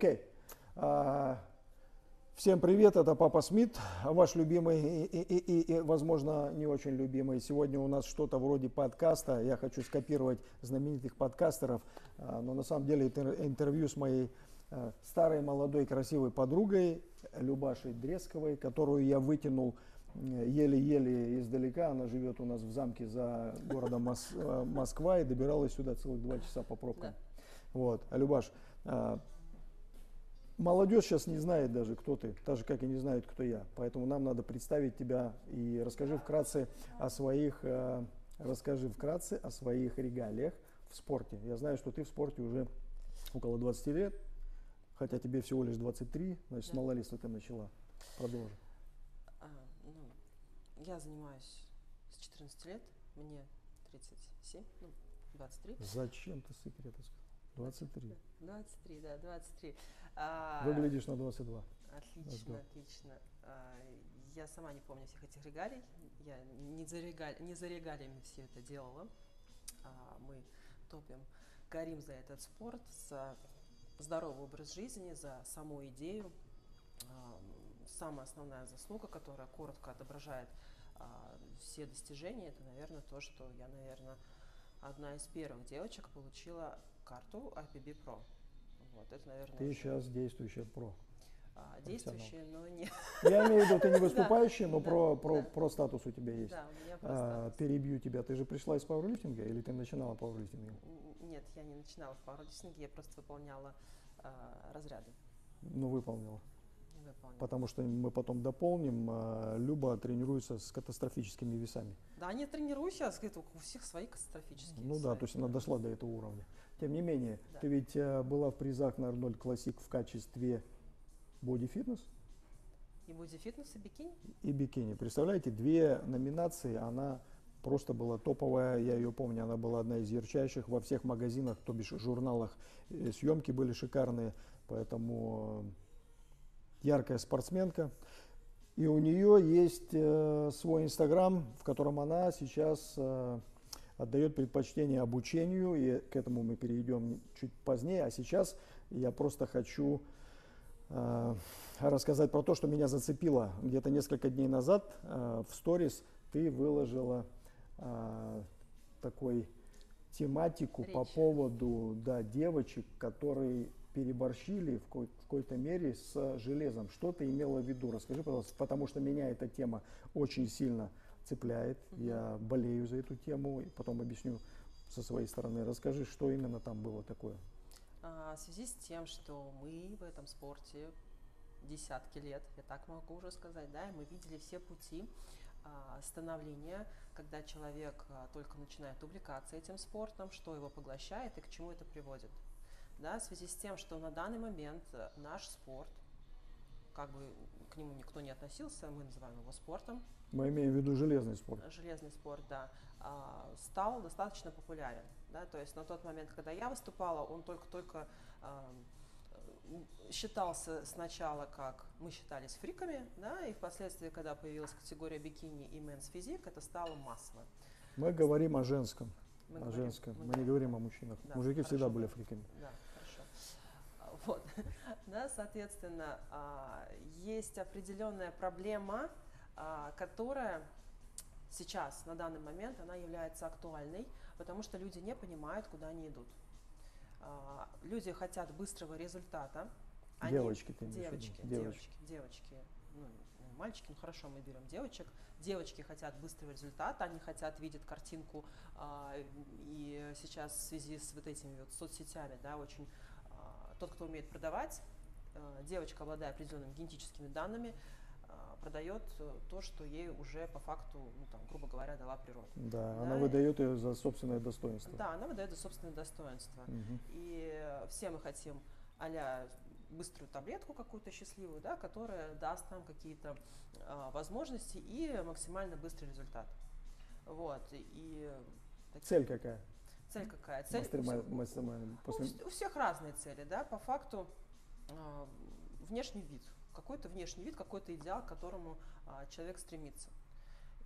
Окей. А, всем привет, это Папа Смит, ваш любимый и, и, и, и, возможно, не очень любимый. Сегодня у нас что-то вроде подкаста. Я хочу скопировать знаменитых подкастеров, а, но на самом деле это интервью с моей а, старой, молодой, красивой подругой Любашей Дресковой, которую я вытянул еле-еле издалека. Она живет у нас в замке за городом Мос Москва и добиралась сюда целых два часа по пробкам. Да. Вот. Любаш, Молодежь сейчас не знает даже, кто ты, так же, как и не знают, кто я. Поэтому нам надо представить тебя и расскажи вкратце о своих, э, расскажи вкратце о своих регалиях в спорте. Я знаю, что ты в спорте уже около 20 лет, хотя тебе всего лишь 23, значит, да. с малолетства ты начала. Продолжи. А, ну, я занимаюсь с 14 лет, мне 37, ну, 23. Зачем ты секреты сказал? 23. 23, да, 23. А, Выглядишь на 22. Отлично, отлично. А, я сама не помню всех этих регалий. Я не за, регаль, не за регалиями все это делала. А, мы топим, горим за этот спорт, за здоровый образ жизни, за саму идею. Самая основная заслуга, которая коротко отображает все достижения, это, наверное, то, что я, наверное, одна из первых девочек получила карту IPB Pro. Вот, это, наверное, Ты уже... сейчас действующая про. А, действующая, но не... Я имею в виду, ты не выступающая, но про, про, про статус у тебя есть. Да, у меня про а, Перебью тебя. Ты же пришла из пауэрлифтинга или ты начинала пауэрлифтинг? Нет, я не начинала в пауэрлифтинге, я просто выполняла а, разряды. Ну, выполнила. Выполнил. Потому что мы потом дополним, а, Люба тренируется с катастрофическими весами. Да, не тренируюсь сейчас, это у всех свои катастрофические Ну да, то есть она дошла до этого уровня. Тем не менее, да. ты ведь а, была в призах на Арнольд Классик в качестве боди-фитнес? И боди-фитнес, и бикини. И бикини. Представляете, две номинации, она просто была топовая, я ее помню, она была одна из ярчайших во всех магазинах, то бишь журналах. Э, съемки были шикарные, поэтому яркая спортсменка. И у нее есть э, свой инстаграм, в котором она сейчас э, отдает предпочтение обучению, и к этому мы перейдем чуть позднее. А сейчас я просто хочу э, рассказать про то, что меня зацепило. Где-то несколько дней назад э, в сторис ты выложила э, такой тематику Речь. по поводу да, девочек, которые переборщили в какой-то мере с железом. Что ты имела в виду? Расскажи, пожалуйста, потому что меня эта тема очень сильно цепляет. Угу. Я болею за эту тему, и потом объясню со своей стороны. Расскажи, что именно там было такое? А, в связи с тем, что мы в этом спорте десятки лет, я так могу уже сказать, да, и мы видели все пути а, становления, когда человек а, только начинает увлекаться этим спортом, что его поглощает и к чему это приводит да, в связи с тем, что на данный момент э, наш спорт, как бы к нему никто не относился, мы называем его спортом. Мы имеем в виду железный спорт. Железный спорт, да, а, стал достаточно популярен. Да, то есть на тот момент, когда я выступала, он только-только считался сначала как мы считались фриками, да, и впоследствии, когда появилась категория бикини и мэнс физик, это стало массово. Мы говорим о женском. Мы о говорим, женском. Мы, мы не говорим о мужчинах. Да, Мужики хорошо, всегда были фриками. Да. Вот. Да, соответственно, а, есть определенная проблема, а, которая сейчас, на данный момент, она является актуальной, потому что люди не понимают, куда они идут. А, люди хотят быстрого результата. Они, девочки, ты девочки, девочки, девочки, ну, мальчики, ну хорошо, мы берем девочек. Девочки хотят быстрого результата, они хотят видеть картинку, и сейчас в связи с вот этими вот соцсетями, да, очень тот, кто умеет продавать, девочка, обладая определенными генетическими данными, продает э, то, что ей уже по факту, ну, там, грубо говоря, дала природа. Да, да, она выдает ее за собственное достоинство. Да, она выдает за собственное достоинство. Угу. И все мы хотим а быструю таблетку какую-то счастливую, да, которая даст нам какие-то э, возможности и максимально быстрый результат. Вот. И Цель какая? Цель какая? Цель Мастер, у, после... у, у всех разные цели, да, по факту э, внешний вид, какой-то внешний вид, какой-то идеал, к которому э, человек стремится.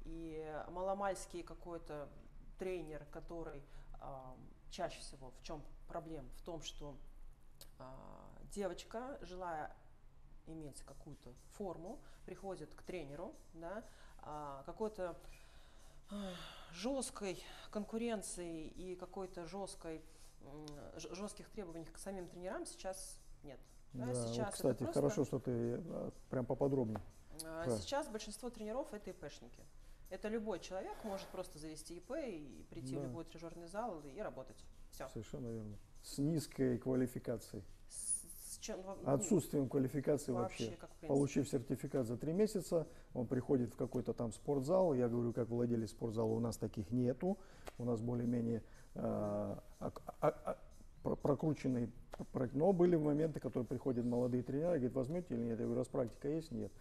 И маломальский какой-то тренер, который э, чаще всего в чем проблема? В том, что а, девочка, желая иметь какую-то форму, приходит к тренеру, да, а, какой-то жесткой конкуренции и какой-то жесткой жестких требований к самим тренерам сейчас нет. Да, да сейчас вот, кстати, просто... хорошо, что ты а, прям поподробнее. А, сейчас большинство тренеров это ИПшники. Это любой человек может просто завести ИП и прийти да. в любой тренажерный зал и работать. Все. Совершенно верно. С низкой квалификацией. С, с чем, ну, Отсутствием квалификации вообще. вообще. Как Получив сертификат за три месяца, он приходит в какой-то там спортзал. Я говорю, как владелец спортзала, у нас таких нету. У нас более-менее э, а, а, прокрученный. Но были моменты, которые приходят молодые тренеры, говорят, возьмете или нет? Я говорю, раз практика есть, нет.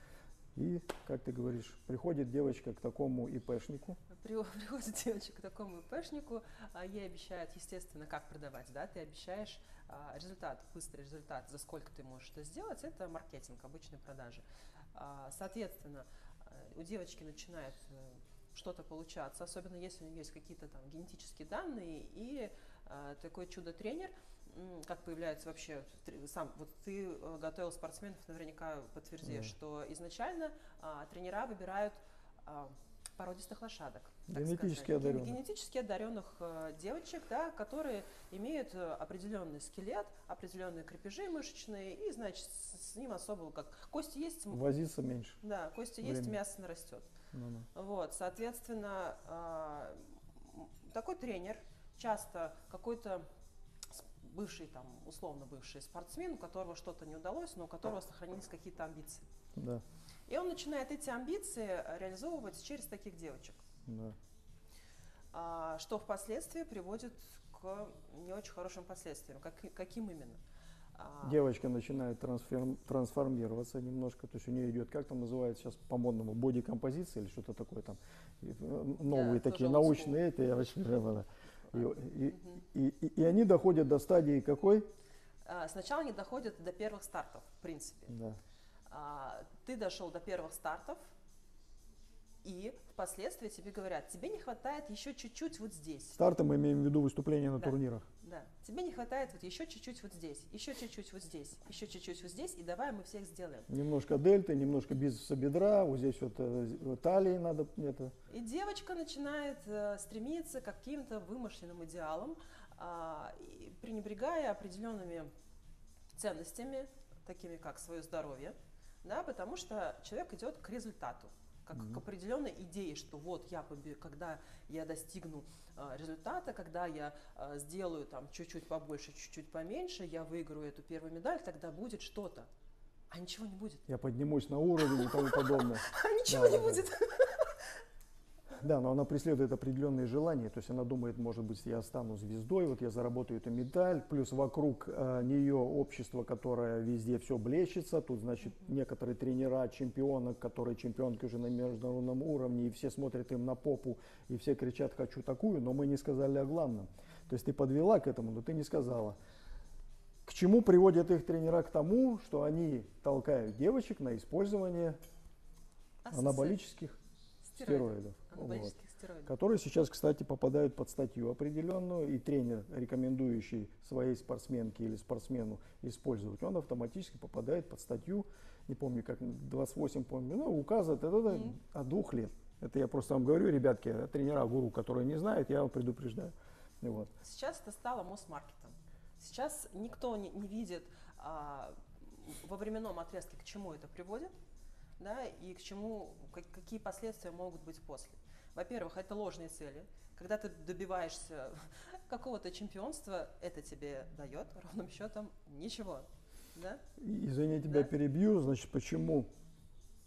И, как ты говоришь, приходит девочка к такому ИПшнику. Приходит девочка к такому ИПшнику, а ей обещают, естественно, как продавать, да, ты обещаешь а, результат, быстрый результат, за сколько ты можешь это сделать, это маркетинг, обычные продажи. А, соответственно, э, у девочки начинает э, что-то получаться, особенно если у нее есть какие-то там генетические данные, и такой чудо-тренер – как появляется вообще сам вот ты э, готовил спортсменов наверняка подтвердишь mm. что изначально а, тренера выбирают а, породистых лошадок генетически одаренных генетически одаренных а, девочек да которые имеют э, определенный скелет определенные крепежи мышечные и значит с, с ним особо как кости есть возиться меньше да кости Время. есть мясо нарастет ну, ну. вот соответственно а, такой тренер часто какой-то бывший, там, условно бывший спортсмен, у которого что-то не удалось, но у которого сохранились какие-то амбиции. Да. И он начинает эти амбиции реализовывать через таких девочек. Да. А, что впоследствии приводит к не очень хорошим последствиям. Как, каким именно? А, Девочка начинает трансформ, трансформироваться немножко, то есть у нее идет, как там называется сейчас по-модному, боди-композиция или что-то такое там, э, новые да, такие научные, это я очень да. И, и, и, и, и они доходят до стадии какой? А, сначала они доходят до первых стартов, в принципе. Да. А, ты дошел до первых стартов, и впоследствии тебе говорят, тебе не хватает еще чуть-чуть вот здесь. Старты мы имеем в виду выступления на да, турнирах. Да, тебе не хватает вот еще чуть-чуть вот здесь, еще чуть-чуть вот здесь, еще чуть-чуть вот здесь, и давай мы всех сделаем. Немножко дельты, немножко бизнеса бедра, вот здесь вот, э, вот талии надо это. И девочка начинает э, стремиться к каким-то вымышленным идеалам, э, пренебрегая определенными ценностями, такими как свое здоровье, да, потому что человек идет к результату как mm-hmm. к определенной идее, что вот я, когда я достигну э, результата, когда я э, сделаю там чуть-чуть побольше, чуть-чуть поменьше, я выиграю эту первую медаль, тогда будет что-то. А ничего не будет. Я поднимусь на уровень и тому подобное. А ничего не будет. Да, но она преследует определенные желания, то есть она думает, может быть, я стану звездой, вот я заработаю эту медаль, плюс вокруг э, нее общество, которое везде все блещется, тут, значит, некоторые тренера, чемпионок, которые чемпионки уже на международном уровне, и все смотрят им на попу, и все кричат «хочу такую», но мы не сказали о главном. То есть ты подвела к этому, но ты не сказала. К чему приводят их тренера? К тому, что они толкают девочек на использование анаболических стероидов, вот, стероидов, которые сейчас, кстати, попадают под статью определенную, и тренер, рекомендующий своей спортсменке или спортсмену использовать, он автоматически попадает под статью, не помню, как 28, помню, ну, указа это, это, mm. от двух лет. Это я просто вам говорю, ребятки, тренера, гуру, которые не знают, я вам предупреждаю. Вот. Сейчас это стало Мосмаркетом. Сейчас никто не, не видит а, во временном отрезке, к чему это приводит да, и к чему, какие последствия могут быть после. Во-первых, это ложные цели. Когда ты добиваешься какого-то чемпионства, это тебе дает ровным счетом ничего. Да? Извини, тебя да? перебью. Значит, почему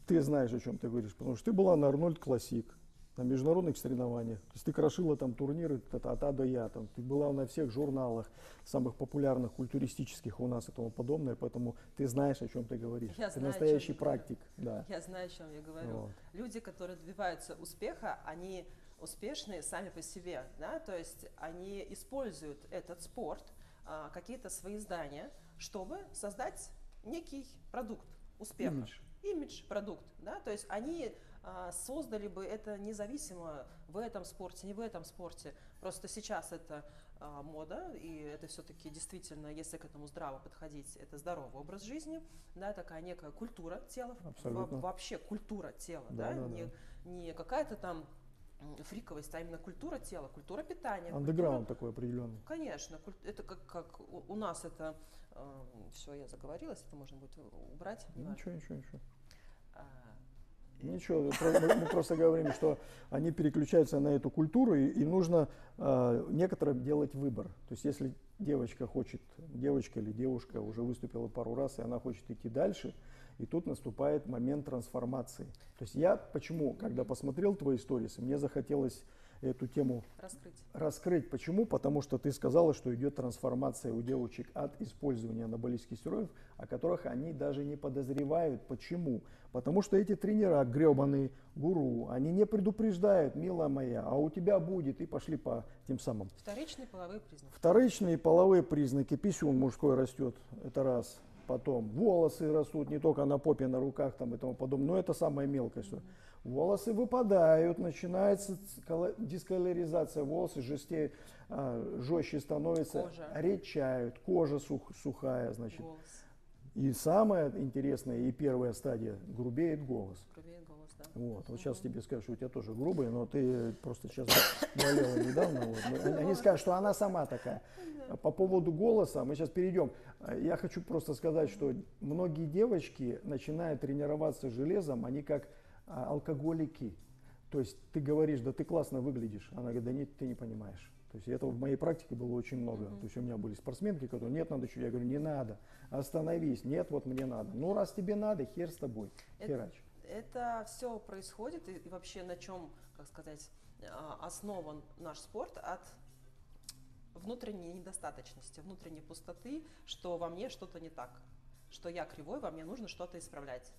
ты знаешь, о чем ты говоришь? Потому что ты была на Арнольд Классик, на международных соревнованиях. То есть ты крошила там турниры от А до Я. Там, ты была на всех журналах, самых популярных, культуристических у нас и тому подобное. Поэтому ты знаешь, о чем ты говоришь. Я ты знаю, настоящий практик. Да. Я знаю, о чем я говорю. Вот. Люди, которые добиваются успеха, они успешные сами по себе. Да? То есть они используют этот спорт, а, какие-то свои здания, чтобы создать некий продукт успеха. Имидж. Имидж, продукт. Да? То есть они создали бы это независимо в этом спорте, не в этом спорте. Просто сейчас это а, мода, и это все-таки действительно, если к этому здраво подходить, это здоровый образ жизни, да, такая некая культура тела, Абсолютно. вообще культура тела, Да, да, да, не, не какая-то там фриковость, а именно культура тела, культура питания. культура- Андеграунд такой определенный. Конечно, куль- это как, как у у нас это, все, я заговорилась, это можно будет убрать. Ничего, ничего, ничего. Ничего, мы просто говорим, что они переключаются на эту культуру, и, и нужно э, некоторым делать выбор. То есть если девочка хочет, девочка или девушка уже выступила пару раз, и она хочет идти дальше, и тут наступает момент трансформации. То есть я почему, когда посмотрел твои сторис, мне захотелось эту тему раскрыть. раскрыть. Почему? Потому что ты сказала, что идет трансформация у девочек от использования анаболических стероидов, о которых они даже не подозревают. Почему? Потому что эти тренера, гребаные гуру, они не предупреждают, милая моя, а у тебя будет, и пошли по тем самым. Вторичные половые признаки. Вторичные половые признаки, писюн мужской растет, это раз. Потом волосы растут не только на попе, на руках там и тому подобное, но это самое мелкое все. Волосы выпадают, начинается дисколоризация, волосы жестее, а, жестче становятся, Кожа. редчают, кожа сух- сухая, значит. Голос. И самое интересное, и первая стадия, грубеет голос. Грубеет да. Вот, вот сейчас тебе скажут, что у тебя тоже грубый, но ты просто сейчас болела недавно. Вот. Мы- Они, скажут, что она сама такая. По поводу голоса мы сейчас перейдем. Я хочу просто сказать, что многие девочки начинают тренироваться железом, они как а, алкоголики. То есть ты говоришь, да ты классно выглядишь. Она говорит, да нет, ты не понимаешь. То есть этого в моей практике было очень много. То есть у меня были спортсменки, которые, нет, надо чуть. Я говорю, не надо, остановись, нет, вот мне надо. Ну раз тебе надо, хер с тобой, Это- херач. Это все происходит, и, и вообще на чем, как сказать, а, основан наш спорт от внутренней недостаточности, внутренней пустоты, что во мне что-то не так, что я кривой, во мне нужно что-то исправлять.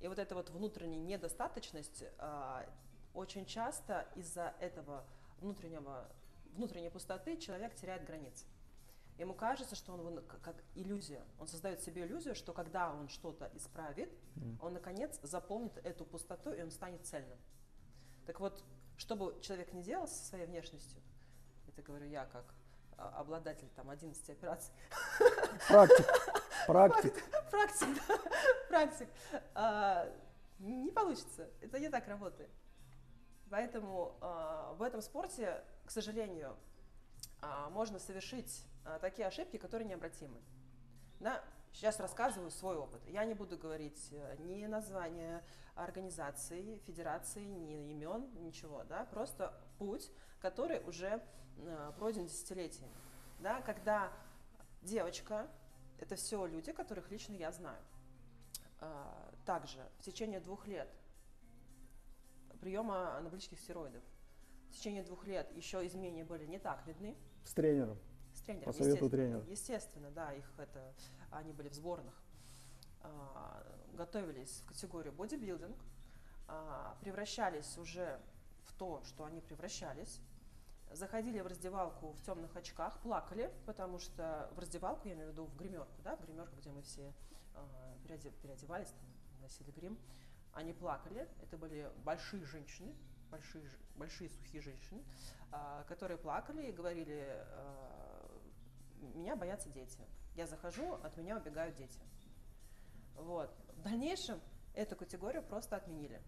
И вот эта вот внутренняя недостаточность а, очень часто из-за этого внутреннего, внутренней пустоты человек теряет границы. Ему кажется, что он к- как иллюзия. Он создает себе иллюзию, что когда он что-то исправит, Мгм. он наконец заполнит эту пустоту и он станет цельным. Так вот, что бы человек не делал со своей внешностью, это говорю я как а, обладатель там 11 операций, Практик, практик. практик, да, практик, а, не получится. Это не так работает. Поэтому а, в этом спорте, к сожалению, можно совершить а, такие ошибки, которые необратимы. Да? Сейчас рассказываю свой опыт. Я не буду говорить э, ни названия организации, федерации, ни имен, ничего. Да? Просто путь, который уже э, пройден десятилетиями. Да? Когда девочка, это все люди, которых лично я знаю, а, также в течение двух лет приема анаболических стероидов, в течение двух лет еще изменения были не так видны, С тренером. с тренером. По совету тренера. Естественно, да, их это, они были в сборных. А, готовились в категорию бодибилдинг, а, превращались уже в то, что они превращались. Заходили в раздевалку в темных очках, плакали, потому что в раздевалку, я имею в виду в гримерку, да, в гримерку, где мы все а, переоде- переодевались, там, носили грим, они плакали. Это были большие женщины, большие, большие сухие женщины, а, которые плакали и говорили, а, меня боятся дети. Я захожу, от меня убегают дети. Вот. В дальнейшем эту категорию просто отменили.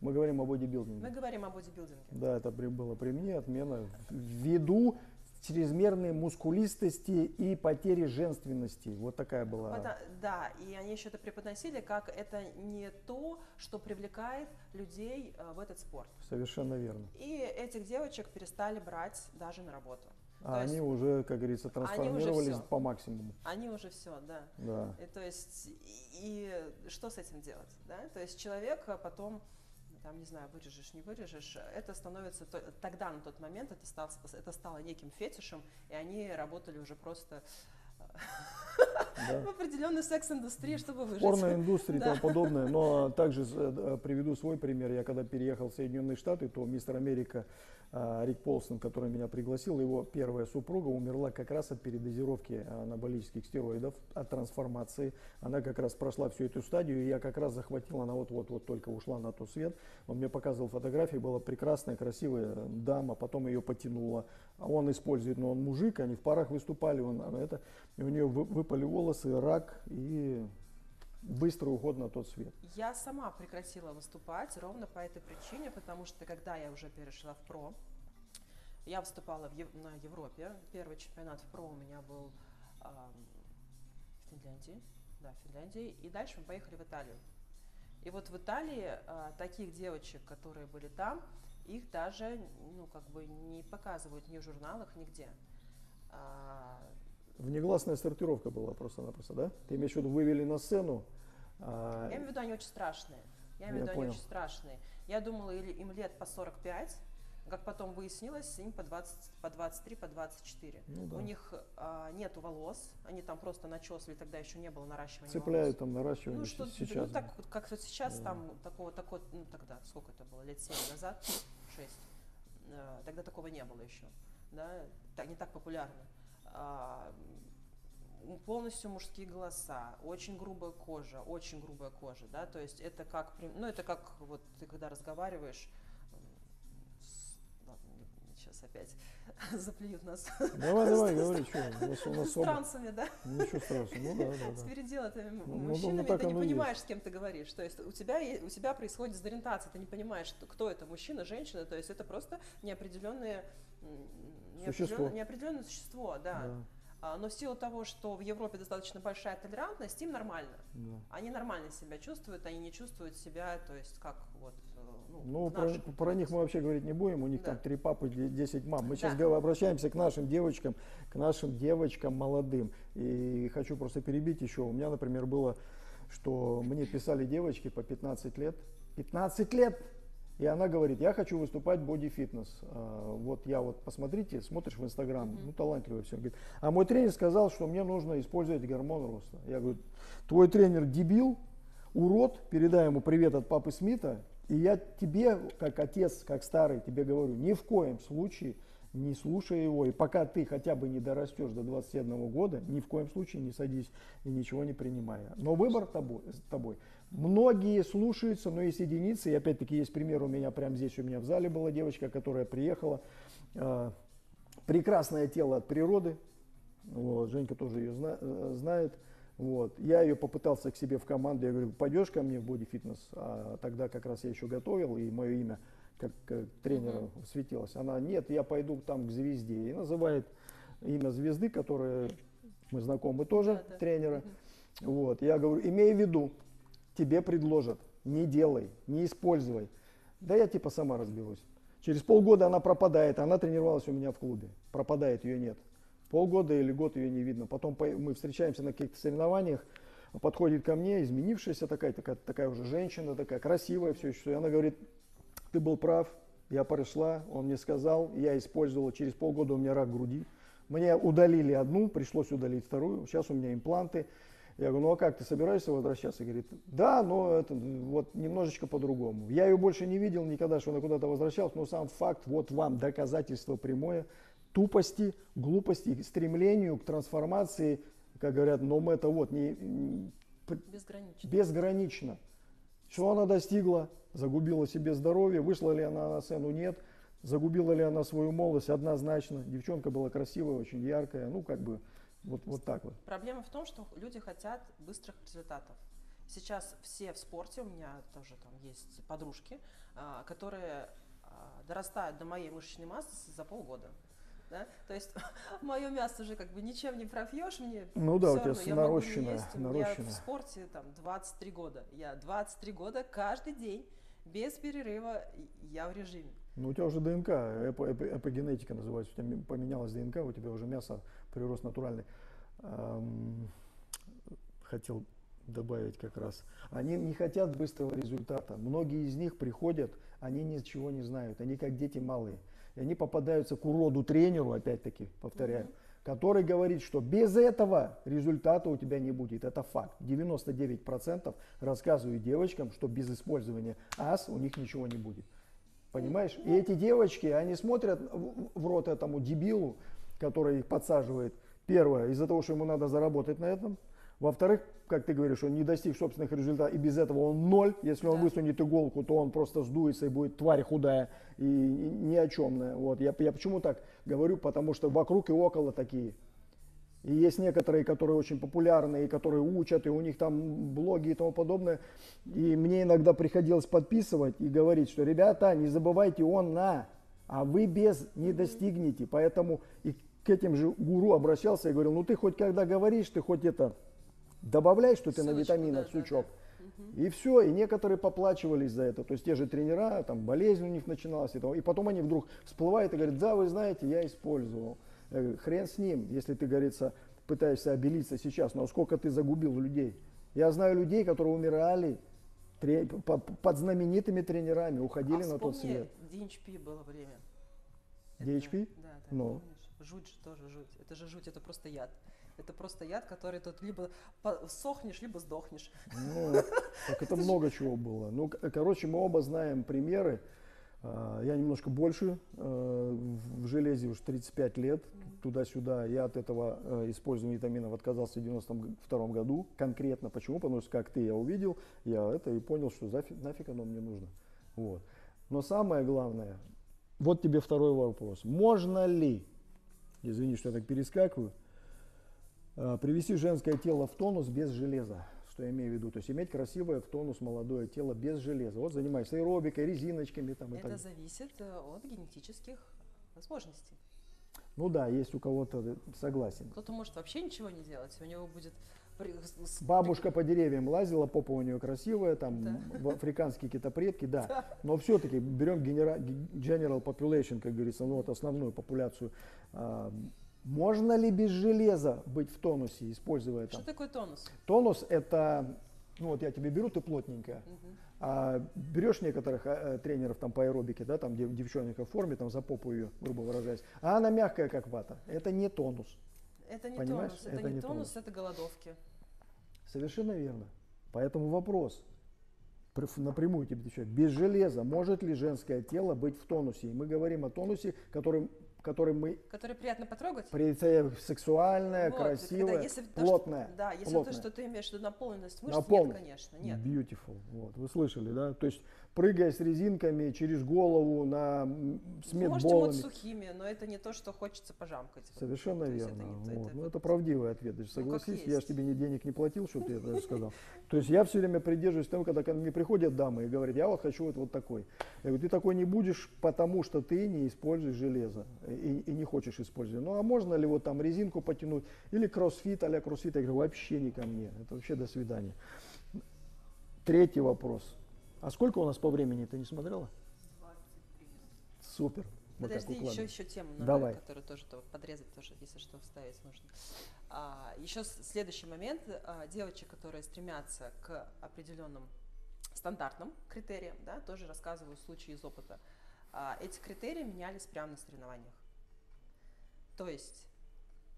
Мы говорим о бодибилдинге. Мы говорим о бодибилдинге. Да, это было при мне отмена ввиду чрезмерной мускулистости и потери женственности. Вот такая была. Пота- Да, и они еще это преподносили, как это не то, что привлекает людей э, в этот спорт. Совершенно верно. И этих девочек перестали брать даже на работу. А То они есть уже, как говорится, трансформировались по максимуму. Они уже все, да. Да. И, то есть, и, и что с этим делать? Да? То есть человек потом, там, не знаю, вырежешь, не вырежешь, это становится, то- тогда на тот момент это стало, это стало неким фетишем, и они работали уже просто да. в определенной секс-индустрии, чтобы выжить. Порной индустрии и Да. тому подобное. Но также э, приведу свой пример. Я когда переехал в Соединенные Штаты, то мистер Америка а, Рик Полсон, который меня пригласил, его первая супруга умерла как раз от передозировки анаболических стероидов, от трансформации. Она как раз прошла всю эту стадию, и я как раз захватил, она вот-вот-вот только ушла на тот свет. Он мне показывал фотографии, была прекрасная, красивая дама, потом ее потянула. А он использует, но он мужик, они в парах выступали, он, это, и у нее выпали волосы, рак и быстрый уход на тот свет. Я сама прекратила выступать ровно по этой причине, потому что когда я уже перешла в ПРО, я выступала в, на Европе. Первый чемпионат в ПРО у меня был э, в Финляндии. Да, в Финляндии. И дальше мы поехали в Италию. И вот в Италии э, таких девочек, которые были там, их даже ну, как бы не показывают ни в журналах, нигде. А, Внегласная сортировка была просто-напросто, да? Ты имеешь в виду, вывели на сцену? А... Я имею в виду, они очень страшные. Я имею в виду, они очень страшные. Я думала, или им лет по 45, как потом выяснилось, им по, 20, по 23, по 24. Ну, да. У них а, нету волос, они там просто начесывали, тогда еще не было наращивания Цепляют волос. там наращивание ну, что, сейчас. Ну, так, как вот сейчас да. там такого, такого, ну тогда, сколько это было, лет 7 назад, 6, а, тогда такого не было еще, да, не так популярно. Полностью мужские голоса, очень грубая кожа, очень грубая кожа, да, то есть это как, ну это как вот ты когда разговариваешь, ладно, сейчас опять заплюют нас. Давай, давай, говори, что у нас, С трансами, да? Ничего страшного, ну да, да. С переделанными ну, ну, мужчинами ну, ты не понимаешь, с кем ты говоришь, то есть у тебя, у тебя происходит дезориентация, ты не понимаешь, кто это, мужчина, женщина, то есть это просто неопределенное, неопределенное, неопределенное существо, да. да. А, но в силу того, что в Европе достаточно большая толерантность, им нормально. Да. Они нормально себя чувствуют, они не чувствуют себя, то есть как вот. Э, ну, ну про, про них мы вообще говорить не будем, у них да. там три папы, десять мам. Мы сейчас да. обращаемся к нашим девочкам, к нашим девочкам молодым. И хочу просто перебить еще. У меня, например, было, что мне писали девочки по 15 лет. 15 лет! И она говорит, я хочу выступать боди-фитнес. А, вот я вот, посмотрите, смотришь в Инстаграм, mm-hmm. ну талантливый все. Говорит, а мой тренер сказал, что мне нужно использовать гормон роста. Я говорю, твой тренер дебил, урод, передай ему привет от папы Смита. И я тебе, как отец, как старый, тебе говорю, ни в коем случае не слушай его. И пока ты хотя бы не дорастешь до 21 года, ни в коем случае не садись и ничего не принимай. Но выбор тобой. тобой. Многие слушаются, но есть единицы. И опять-таки есть пример у меня прямо здесь, у меня в зале была девочка, которая приехала. Э, прекрасное тело от природы. Вот, Женька тоже ее зна э, знает. Вот. Я ее попытался к себе в команду, я говорю, пойдешь ко мне в боди-фитнес? А тогда как раз я еще готовил, и мое имя как, как тренера светилось. Она, нет, я пойду там к звезде. И называет имя звезды, которое мы знакомы тоже, да, да. тренера. Вот. Я говорю, имей в виду, тебе предложат, не делай, не используй. Да я типа сама разберусь. Через полгода она пропадает, она тренировалась у меня в клубе. Пропадает, ее нет. Полгода или год ее не видно. Потом мы встречаемся на каких-то соревнованиях, подходит ко мне, изменившаяся такая, такая, такая уже женщина, такая красивая все еще. И она говорит, ты был прав, я пришла, он мне сказал, я использовала, через полгода у меня рак груди. Мне удалили одну, пришлось удалить вторую, сейчас у меня импланты. Я говорю, ну а как, ты собираешься возвращаться? Говорит, да, но это вот немножечко по-другому. Я ее больше не видел никогда, что она куда-то возвращалась, но сам факт, вот вам доказательство прямое тупости, глупости, стремлению к трансформации, как говорят, но это вот не, безгранично. безгранично. Что она достигла? Загубила себе здоровье. Вышла ли она на сцену? Нет. Загубила ли она свою молодость? Однозначно. Девчонка была красивая, очень яркая. Ну, как бы, вот, вот так вот. Проблема в том, что люди хотят быстрых результатов. Сейчас все в спорте, у меня тоже там есть подружки, а, которые а, дорастают до моей мышечной массы за полгода. Да? То есть мое мясо уже как бы ничем не пропьешь мне. Ну да, у тебя равно, нарощено, есть. нарощено. Я в спорте там 23 года. Я 23 года каждый день без перерыва я в режиме. Ну, у тебя уже ДНК, эпо, эпо, эпогенетика называется, у тебя поменялась ДНК, у тебя уже мясо, прирост натуральный. Эм, хотел добавить как раз. Они не хотят быстрого результата. Многие из них приходят, они ничего не знают, они как дети малые. И они попадаются к уроду тренеру, опять-таки, повторяю, mm-hmm. который говорит, что без этого результата у тебя не будет. Это факт. 99% рассказывают девочкам, что без использования АС у них ничего не будет. Понимаешь? И эти девочки, они смотрят в в рот этому дебилу, который их подсаживает. Первое, из-за того, что ему надо заработать на этом. Во-вторых, как ты говоришь, он не достиг собственных результатов, и без этого он ноль. Если он Да. высунет иголку, то он просто сдуется и будет тварь худая и ни о чемная. Вот. Я, я почему так говорю? Потому что вокруг и около такие. И есть некоторые, которые очень популярны, и которые учат, и у них там блоги и тому подобное. И мне иногда приходилось подписывать и говорить, что ребята, не забывайте, он на, а вы без не достигнете. Поэтому и к этим же гуру обращался и говорил, ну ты хоть когда говоришь, ты хоть это добавляй, что ты на Ссылочку, витаминах, да, да, сучок. да. И все, и некоторые поплачивались за это. То есть те же тренера, там болезнь у них начиналась, и, того. и потом они вдруг всплывают и говорят, да, вы знаете, я использовал. Я говорю, хрен с ним, если ты, говорится, пытаешься обелиться сейчас, но сколько ты загубил людей. Я знаю людей, которые умирали тре- по- под знаменитыми тренерами, уходили а на тот свет. DHP было время. DHP? Да, да, Ну. Жуть же тоже жуть. Это же жуть, это просто яд. Это просто яд, который тут либо сохнешь, либо сдохнешь. Ну, так это много чего было. Ну, короче, мы оба знаем примеры. А, Я немножко больше э, в железе уже 35 лет, туда-сюда. Я от этого э, использования витаминов отказался в 92 году. Конкретно почему? Потому что как ты, я увидел, я это и понял, что зафи- нафиг оно мне нужно. Вот. Но самое главное, вот тебе второй вопрос. Можно ли, извини, что я так перескакиваю, а, привести женское тело в тонус без железа. Что я имею в виду? То есть иметь красивое в тонус молодое тело без железа. Вот занимайся аэробикой, резиночками там и Это так. зависит э, от генетических возможностей. Ну да, есть у кого-то, э, согласен. Кто-то может вообще ничего не делать, у него будет Бабушка по деревьям лазила, попа у нее красивая, там Да. африканские китопредки, да. Но все-таки берем генера- ге- general population, как говорится, ну вот основную популяцию. А, Можно ли без железа быть в тонусе, используя там? Что такое тонус? Тонус это, ну вот я тебе беру, ты плотненькая. А берешь некоторых э, тренеров там по аэробике, да, там дев- девчонка в форме, там за попу ее, грубо выражаясь, а она мягкая, как вата. Это не тонус. Это не Понимаешь, тонус, это, это не не тонус, тонус. это голодовки. Совершенно верно. Поэтому вопрос, пр- напрямую тебе отвечаю, без железа может ли женское тело быть в тонусе? И мы говорим о тонусе, который, который мы Которые приятно потрогать. представляем сексуальное, Вот, красивое, когда если то, плотное. Что, да, если плотное. то, что ты имеешь в виду наполненность мышц, Наполненность. нет, конечно, нет. Beautiful. Вот, вы слышали, да? То есть прыгая с резинками через голову на с Вы можете медболами. мыть сухими, но это не то, что хочется пожамкать. Совершенно верно. это Вот. это ну, вот- это правдивый ответ. Ну, согласись, я же тебе ни денег не платил, чтобы ты это сказал. То есть я все время придерживаюсь того, когда ко мне приходят дамы и говорят, я вот хочу вот, вот такой. Я говорю, ты такой не будешь, потому что ты не используешь железо и, и не хочешь использовать. Ну а можно ли вот там резинку потянуть или кроссфит, а-ля кроссфит? Я говорю, вообще не ко мне. Это вообще до свидания. Третий вопрос. А сколько у нас по времени? Ты не смотрела? Супер. Мы Подожди, еще, еще тему, надо, Давай. которую тоже то подрезать, тоже, если что, вставить нужно. А, еще следующий момент. А, девочек, которые стремятся к определенным стандартным критериям, да, тоже рассказываю случаи из опыта. А, эти критерии менялись прямо на соревнованиях. То есть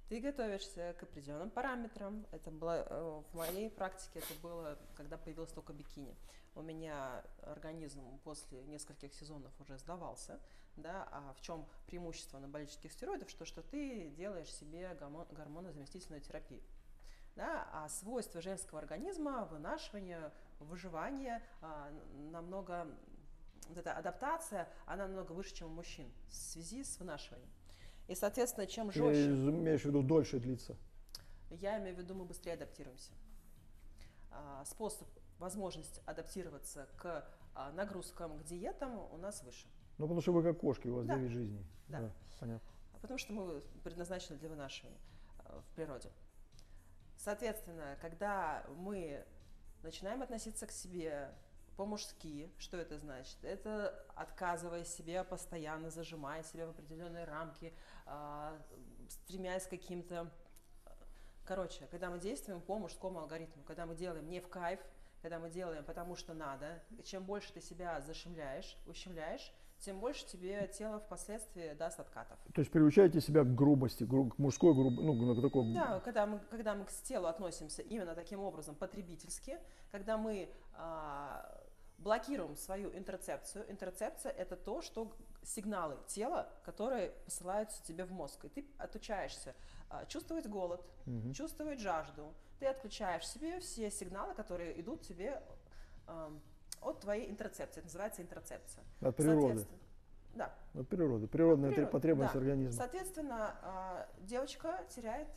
ты готовишься к определенным параметрам. Это было э, в моей практике, это было, когда появилось только бикини. У меня организм после нескольких сезонов уже сдавался, да, а в чем преимущество анаболических стероидов, что, что ты делаешь себе гормон- гормонозаместительную терапию. Да, а свойства женского организма, вынашивание, выживание а, намного, вот эта адаптация, она намного выше, чем у мужчин в связи с вынашиванием. И, соответственно, чем Ты жестче, имеешь в виду дольше длится? я имею в виду, мы быстрее адаптируемся. А, Способ, возможность адаптироваться к а, нагрузкам, к диетам у нас выше. Ну, потому что вы как кошки, у вас Да. 9 жизней. Да. понятно. А Потому что мы предназначены для вынашивания а, в природе. Соответственно, когда мы начинаем относиться к себе по-мужски, что это значит? Это отказывая себе, постоянно зажимая себя в определенные рамки, а, стремясь к каким-то... Короче, когда мы действуем по мужскому алгоритму, когда мы делаем не в кайф, когда мы делаем потому что надо, чем больше ты себя зашимляешь, ущемляешь, тем больше тебе тело впоследствии даст откатов. То есть приучаете себя к грубости, гру- к мужской грубости, ну, к такой... Да, когда мы, когда мы к телу относимся именно таким образом потребительски, когда мы а, блокируем свою интерцепцию. Интерцепция – это то, что сигналы тела, которые посылаются тебе в мозг. И ты отучаешься а, чувствовать голод, Мгм. чувствовать жажду. Ты отключаешь себе все сигналы, которые идут тебе от твоей интерцепции. Это называется интерцепция. От природы. Да, От природы. Природная Природа, потребность да. организма. Соответственно, а, девочка теряет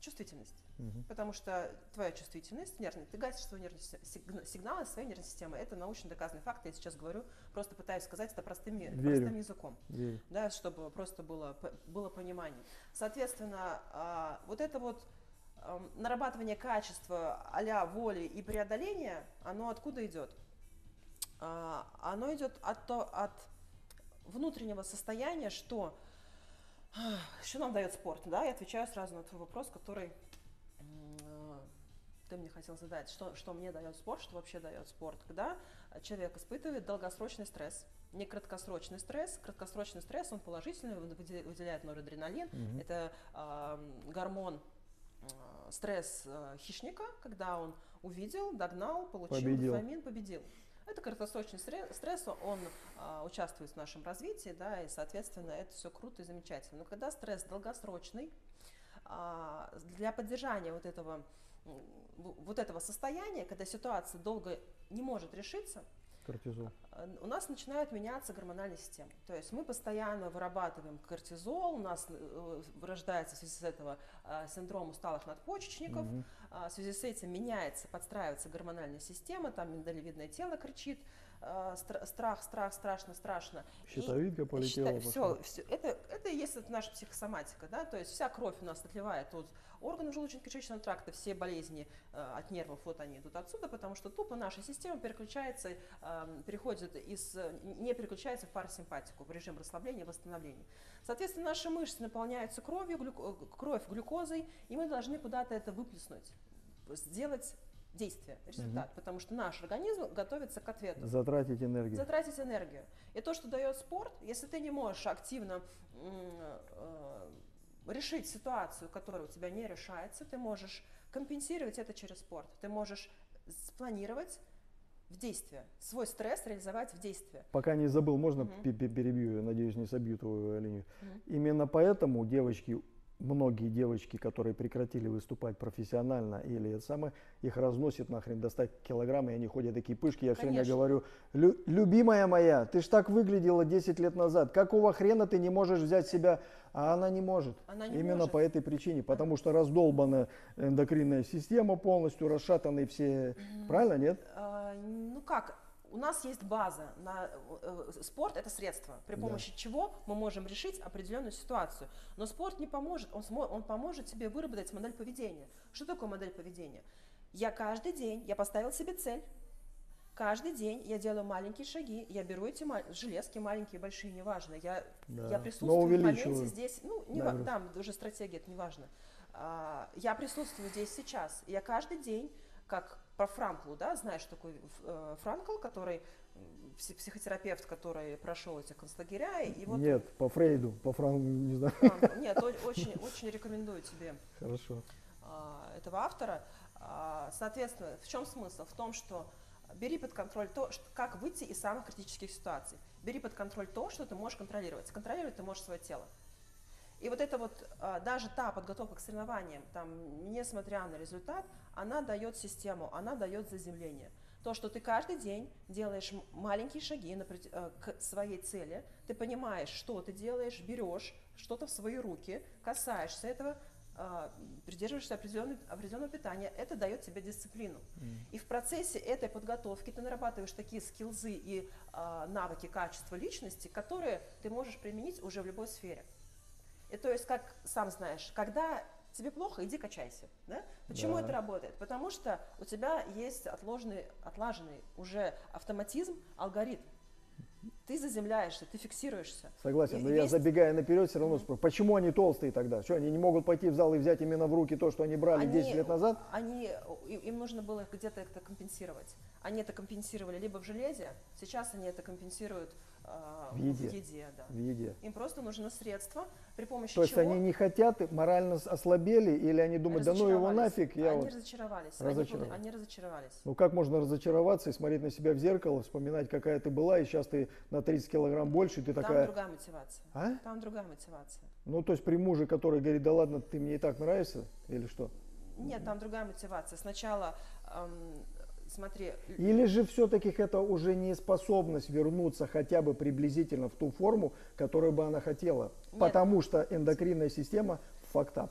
чувствительность. Мгм. Потому что твоя чувствительность, нервная, ты гасишь свою нервную си- сигна- сигналы своей нервной системы. Это научно доказанный факт. Я сейчас говорю, просто пытаюсь сказать это простым, простым языком, Верю. да, чтобы просто было, было понимание. Соответственно, а, вот это вот ам, нарабатывание качества а воли и преодоления, оно откуда идет? А, Оно идет от, то- от внутреннего состояния, что что нам дает спорт, да? Я отвечаю сразу на твой вопрос, который ты мне хотел задать. Что, что мне дает спорт, что вообще дает спорт? Когда человек испытывает долгосрочный стресс, не краткосрочный стресс. Краткосрочный стресс, он положительный, выделяет норадреналин. Мгм. Это а, гормон а, стресс а, хищника, когда он увидел, догнал, получил Победил. дофамин, победил. Это краткосрочный стре- стресс, он а, участвует в нашем развитии, да, и, соответственно, это все круто и замечательно. Но когда стресс долгосрочный, а, для поддержания вот этого, вот этого состояния, когда ситуация долго не может решиться, Кортизол. э, у нас начинает меняться гормональная система. То есть мы постоянно вырабатываем кортизол, у нас э, рождается в связи с этого э, синдром усталых надпочечников, а, В связи с этим меняется, подстраивается гормональная система, там миндалевидное тело кричит, страх, страх, страшно, страшно. И Щитовидка полетела. все, пошла. это, это и есть вот наша психосоматика, да, то есть вся кровь у нас отливает от органов желудочно-кишечного тракта, все болезни э, от нервов, вот они идут отсюда, потому что тупо наша система переключается, э, переходит из, э, не переключается в парасимпатику, в режим расслабления, восстановления. Соответственно, наши мышцы наполняются кровью, глюко- э, кровь глюкозой, и мы должны куда-то это выплеснуть, сделать действие, результат, потому что наш организм готовится к ответу Затратить энергию. затратить энергию. И то, что дает спорт, если ты не можешь активно э, решить ситуацию, которая у тебя не решается, ты можешь компенсировать это через спорт. Ты можешь спланировать в действие, свой стресс реализовать в действие. Пока не забыл, можно пе- перебью, я надеюсь, не собью твою линию. Мгм. Именно поэтому девочки, многие девочки, которые прекратили выступать профессионально или это самое, их разносит нахрен до 100 килограмм, и они ходят такие пышки. Я все время говорю, «Лю- любимая моя, ты ж так выглядела 10 лет назад, какого хрена ты не можешь взять себя, а она не может. Она не Именно может. по этой причине, потому что раздолбана эндокринная система полностью, расшатаны все, правильно, нет? А, Ну как, у нас есть база. На, э, спорт это средство, при Да. помощи чего мы можем решить определенную ситуацию. Но спорт не поможет, он, смо- он поможет тебе выработать модель поведения. Что такое модель поведения? Я каждый день, я поставил себе цель, каждый день я делаю маленькие шаги, я беру эти ма- железки, маленькие, большие, неважно, я, Да. я присутствую в моменте здесь, ну, не Да, там уже стратегия, это не важно. А, я присутствую здесь сейчас. Я каждый день, как по Франклу, да, знаешь такой э, Франкл, который психотерапевт, который прошел эти концлагеря, и вот Нет, по Фрейду, по Франку, не знаю. Франкл- нет, очень, очень рекомендую тебе Хорошо. а, этого автора. А, Соответственно, в чем смысл? В том, что бери под контроль то, что- как выйти из самых критических ситуаций. Бери под контроль то, что ты можешь контролировать. Контролировать ты можешь свое тело. И вот это вот, а, даже та подготовка к соревнованиям, там, несмотря на результат, она дает систему, она дает заземление. То, что ты каждый день делаешь маленькие шаги э, к своей цели, ты понимаешь, что ты делаешь, берешь что-то в свои руки, касаешься этого, а, придерживаешься определенной- определенного питания, это дает тебе дисциплину. И в процессе этой подготовки ты нарабатываешь такие скилзы и а, навыки качества личности, которые ты можешь применить уже в любой сфере. И то есть, как сам знаешь, когда тебе плохо, иди качайся. Да? Почему Да. это работает? Потому что у тебя есть отложенный, отлаженный уже автоматизм, алгоритм. Ты заземляешься, ты фиксируешься. Согласен, И но я весь- забегая наперед, все равно спрашиваю, почему они толстые тогда? Что, они не могут пойти в зал и взять именно в руки то, что они брали 10 лет назад? Они, и- им нужно было где-то это компенсировать. Они это компенсировали либо в железе, сейчас они это компенсируют а, В еде. в еде, да. в еде. Им просто нужно средство, при помощи То есть чего они не хотят, морально ослабели, или они думают, да ну его нафиг, я Они вот... разочаровались. Они, Разочаровались. поняли- они разочаровались. Ну как можно разочароваться и смотреть на себя в зеркало, вспоминать, какая ты была, и сейчас ты на 30 килограмм больше, и ты Там такая... другая мотивация. А? Там другая мотивация. Ну то есть при муже, который говорит, да ладно, ты мне и так нравишься, или что? Нет, там другая мотивация. Сначала, эм, смотри, Или же все-таки это уже не способность вернуться хотя бы приблизительно в ту форму, которую бы она хотела. Нет. Потому что эндокринная система фактап.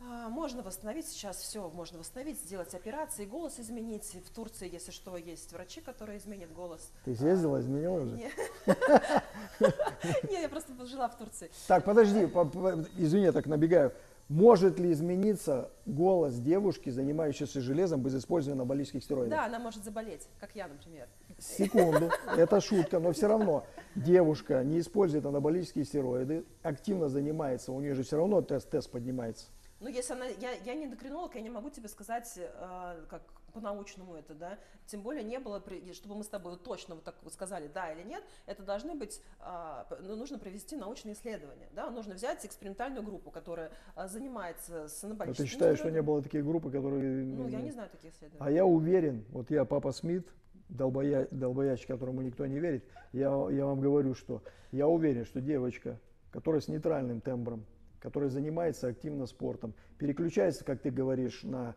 а, можно восстановить сейчас все, можно восстановить, сделать операции, голос изменить. В Турции, если что, есть врачи, которые изменят голос. Ты съездила, изменила уже? Не, Не, я просто жила в Турции. Так, подожди, по- по- извини, я так набегаю. Может ли измениться голос девушки, занимающейся железом, без использования анаболических стероидов? Да, она может заболеть, как я, например. Секунду, это шутка, но все равно девушка не использует анаболические стероиды, активно занимается, у нее же все равно тест, тест поднимается. Ну, если она, я, я не эндокринолог, я не могу тебе сказать, э, как по-научному это, да. Тем более не было, чтобы мы с тобой точно вот так вот сказали, да или нет, это должны быть, а, ну, нужно провести научные исследования, да, нужно взять экспериментальную группу, которая а, занимается с Но анаболическими ты считаешь, что не было таких групп, которые... Ну, я не знаю таких исследований. А я уверен, вот я папа Смит, долбоя, долбояч, которому никто не верит, я, я вам говорю, что я уверен, что девочка, которая с нейтральным тембром, которая занимается активно спортом, переключается, как ты говоришь, на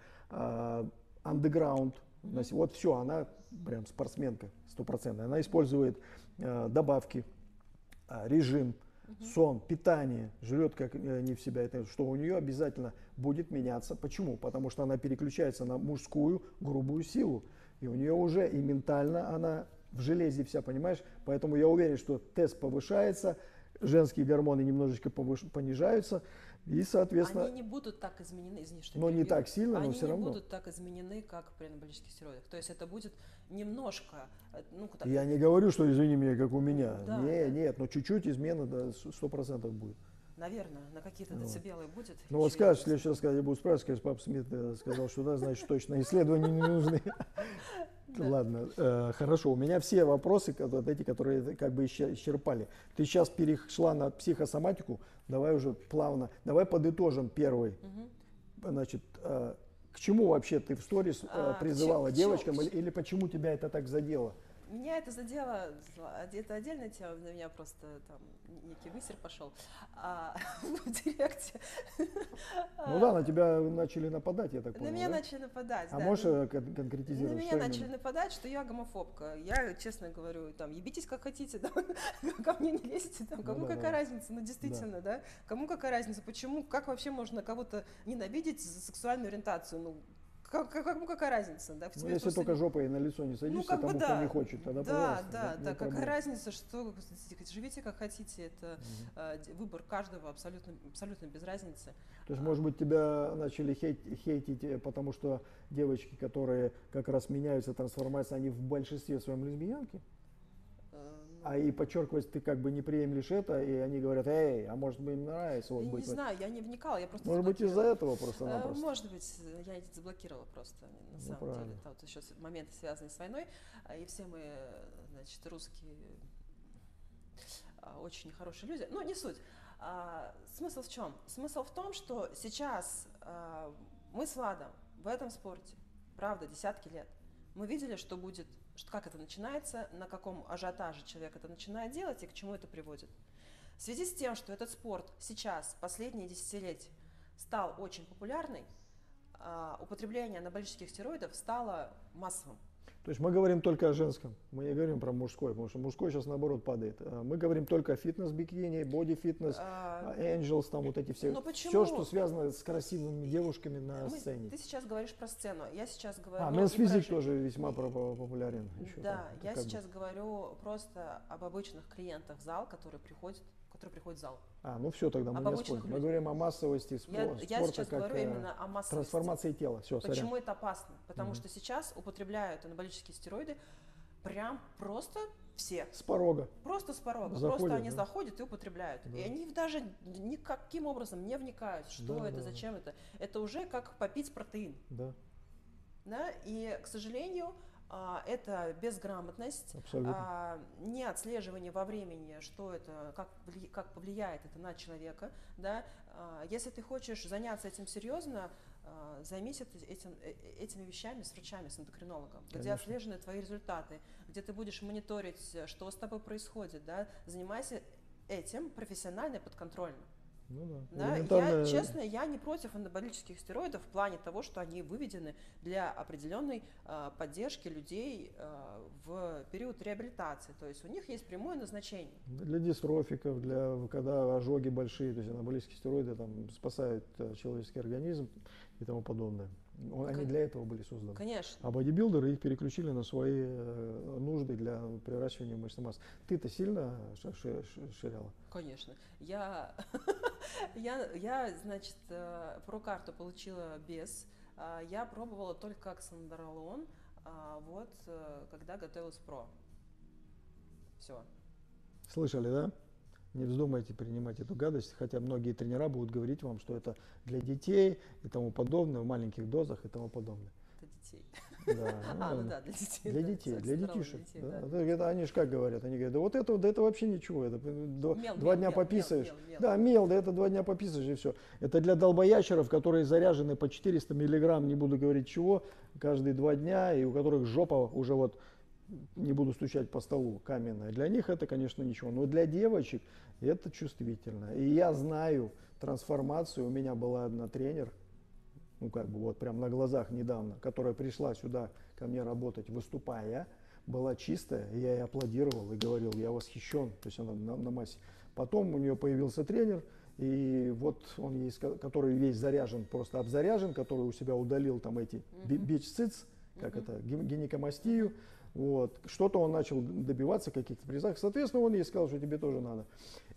андеграунд, вот все, она прям спортсменка стопроцентная. Она использует а, добавки, а, режим, сон, питание, жрет как э, не в себя, это что у нее обязательно будет меняться. Почему? Потому что она переключается на мужскую грубую силу. И у нее уже и ментально она в железе вся, понимаешь? Поэтому я уверен, что тест повышается, женские гормоны немножечко повыш- понижаются, и, соответственно, Они не будут так изменены, извини, что но не так сильно, но Они все не равно. будут так изменены, как при анаболических стероидах. То есть это будет немножко, э, ну, так, Я не говорю, что извини меня, как у меня. Да, не, да. нет, но чуть-чуть измена, да, сто процентов будет. наверное, на какие-то Вот. децибелы будет. Ну вот скажешь, в есть. следующий раз, когда я буду спрашивать, скажешь, папа Смит э, сказал, что да, значит точно исследования не нужны. Ладно, э, хорошо. У меня все вопросы, вот эти, которые как бы исчер- исчерпали. Ты сейчас перешла на психосоматику. Давай уже плавно. Давай подытожим первый. Мгм. Значит, э, к чему вообще ты в сторис э, А, к призывала к девочкам, чему- или, или почему тебя это так задело? Меня это задело, это отдельная тема, на меня просто там некий высер пошел а, в директе. Ну да, на тебя начали нападать, я так На понял. меня да? начали нападать, А да. можешь Ну, э, кон- На конкретизировать, меня что начали именно? нападать, что я гомофобка. Я, честно говорю, там, ебитесь как хотите, да, ко мне не лезьте, там, Ну кому да, какая да. разница, ну действительно, да. Кому какая разница, почему, как вообще можно кого-то ненавидеть за сексуальную ориентацию, ну, как, как- кому какая разница, да? В Ну, если только жопой на лицо не садишься, ну, как тому, да. кто не хочет, тогда да, пожалуйста. да, нет да, какая проблем. разница, что живите как хотите, это д- выбор каждого абсолютно, абсолютно без разницы. То есть, может быть, тебя начали хейт- хейтить, э, потому что девочки, которые как раз меняются, трансформацией, они в большинстве своем лесбиянки, ну, а и подчеркивать ты как бы не приемлешь это, и они говорят, эй, а может быть им нравится вот я быть. не вот». знаю, я не вникала, я просто Может быть, из-за этого просто напросто. Может быть, я эти заблокировала просто, на Ну, самом правильно. деле. Там вот еще моменты, связанные с войной, а, и все мы, значит, русские а, очень хорошие люди. Но не суть. А, Смысл в чем? Смысл в том, что сейчас а, мы с Владом в этом спорте, правда, десятки лет, мы видели, что будет, что, как это начинается, на каком ажиотаже человек это начинает делать и к чему это приводит. В связи с тем, что этот спорт сейчас, последние десятилетия, стал очень популярный, а, употребление анаболических стероидов стало массовым. То есть мы говорим только о женском, мы не говорим про мужской, потому что мужской сейчас наоборот падает. А Мы говорим только о фитнес-бикини, боди-фитнес, А, Angels, там вот эти все. Но почему? Все, что связано с красивыми девушками на мы- сцене. ты сейчас говоришь про сцену, я сейчас говорю... А, и Men's про тоже весьма популярен. еще Да, там, я как бы. сейчас говорю просто об обычных клиентах в зал, которые приходят, которые приходят в зал. А, ну все, тогда мы об не спорим. Мы людях. говорим о массовости спо- Я, спорта, я сейчас как говорю э, именно о массовости. трансформации тела. Все, сорян. Почему это опасно? Потому Мгм. что сейчас употребляют анаболические стероиды прям просто все. С порога. Просто с порога. Заходят, просто они да? заходят и употребляют. Да. И они даже никаким образом не вникают, что Да, это, да, да. зачем это. Это уже как попить протеин. Да. Да? И, к сожалению, а, это безграмотность, Абсолютно. а, не отслеживание во времени, что это, как, как повлияет это на человека. Да? А, Если ты хочешь заняться этим серьезно, а, займись эт- этим, э, этими вещами с врачами, с эндокринологом, где Конечно. отслежены твои результаты, где ты будешь мониторить, э, что с тобой происходит. Да? Занимайся этим профессионально и подконтрольно. Ну да. Да, я, Элементарная- честно, я не против анаболических стероидов в плане того, что они выведены для определенной а, поддержки людей а, в период реабилитации. То есть у них есть прямое назначение. Для дистрофиков, для когда ожоги большие, то есть анаболические стероиды там спасают э, человеческий организм и тому подобное. Ну, Они для этого были созданы. Конечно. А бодибилдеры их переключили на свои э, нужды для приращивания мышечной массы. Ты-то сильно ширяла? Конечно. Я, я, я, значит, э, прокарту получила без. А, Я пробовала только а, вот, э, когда готовилась про. Все. Слышали, да? Не вздумайте принимать эту гадость, хотя многие тренера будут говорить вам, что это для детей и тому подобное, в маленьких дозах и тому подобное. Это детей. Да, А, ну ну, да, для детей. Для да, детей, для детишек. детей, да. да. Это они же как говорят? Они говорят, да вот это, да это вообще ничего, это два, Мел, два мел, дня мел, пописаешь. мел, мел. Да, мел, да это два дня пописаешь и все. Это для долбоящеров, которые заряжены по 400 миллиграмм, не буду говорить чего, каждые два дня, и у которых жопа уже вот, не буду стучать по столу, каменная. Для них это, конечно, ничего. Но для девочек это чувствительно. И я знаю трансформацию. У меня была одна тренер, ну как бы вот прям на глазах недавно, которая пришла сюда ко мне работать, выступая, была чистая, я ей аплодировал и говорил, я восхищен, то есть она на, на массе. Потом у нее появился тренер, и вот он ей, ска- который весь заряжен, просто обзаряжен, который у себя удалил там эти би- бич-циц, как Мгм. это, гинекомастию, вот, что-то он начал добиваться каких-то призах, соответственно, он ей сказал, что тебе тоже надо.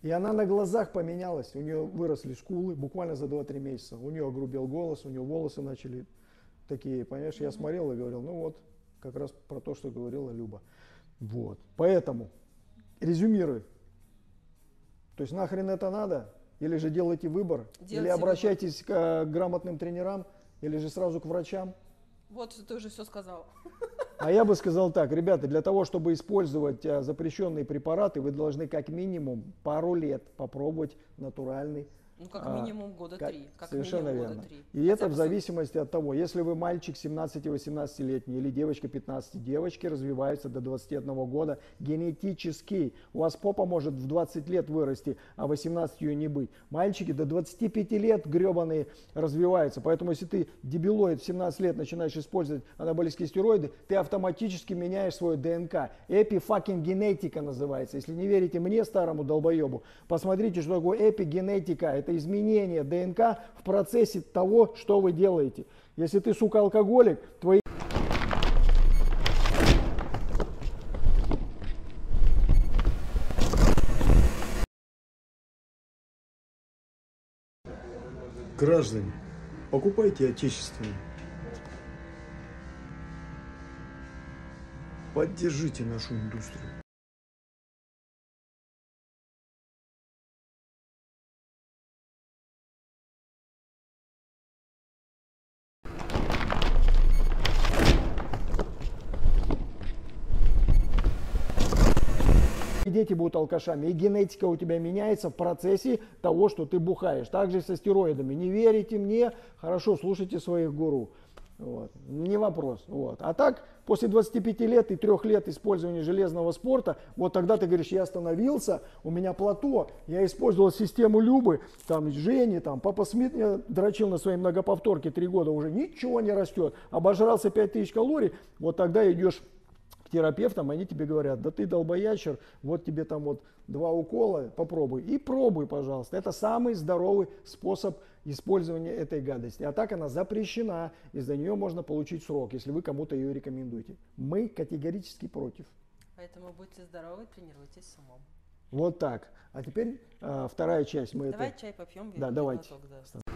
И она на глазах поменялась, у нее выросли скулы буквально за 2-3 месяца, у нее огрубел голос, у нее волосы начали такие, понимаешь, я смотрел и говорил, ну вот, как раз про то, что говорила Люба. Вот, поэтому, резюмирую, то есть нахрен это надо? Или же делайте выбор? или Делайте обращайтесь к э, грамотным тренерам, или же сразу к врачам? Вот ты уже все сказал. А я бы сказал так, ребята, для того, чтобы использовать а, запрещенные препараты, вы должны как минимум пару лет попробовать натуральный. Ну, как а, минимум года как- три. Как совершенно минимум верно. года три. И Хотя это в зависимости от того, если вы мальчик 17-18-летний или девочка 15, девочки развиваются до 21 года генетически. У вас попа может в 20 лет вырасти, а 18 ее не быть. Мальчики до 25 лет гребаные развиваются. Поэтому если ты дебилоид в 17 лет начинаешь использовать анаболические стероиды, ты автоматически меняешь свою ДНК. Эпифакинг генетика называется. Если не верите мне, старому долбоебу, посмотрите, что такое эпигенетика. Это изменение ДНК в процессе того, что вы делаете. Если ты, сука, алкоголик, твои Граждане, покупайте отечественное. Поддержите нашу индустрию. Дети будут алкашами, и генетика у тебя меняется в процессе того, что ты бухаешь. Также со стероидами. Не верите мне, хорошо, слушайте своих гуру. Вот. Не вопрос. Вот. А так, после 25 лет и 3 лет использования железного спорта, вот тогда ты говоришь, я остановился, у меня плато, я использовал систему Любы, там Жени, там Папа Смит мне дрочил на своей многоповторке 3 года, уже ничего не растет, обожрался 5000 калорий, вот тогда идешь к терапевтам, они тебе говорят, да ты долбоящер, вот тебе там вот два укола, попробуй. И пробуй, пожалуйста. Это самый здоровый способ использования этой гадости. А так она запрещена, и за нее можно получить срок, если вы кому-то ее рекомендуете. Мы категорически против. Поэтому будьте здоровы, тренируйтесь с умом. Вот так. А теперь а, вторая часть. Мы Давай это... чай попьем. Да, давайте. да.